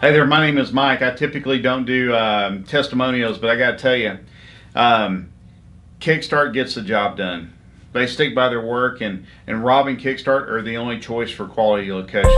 Hey there, my name is Mike. I typically don't do um, testimonials, but I got to tell you, um, Kickstart gets the job done. They stick by their work, and, and Rob and Kickstart are the only choice for quality locations.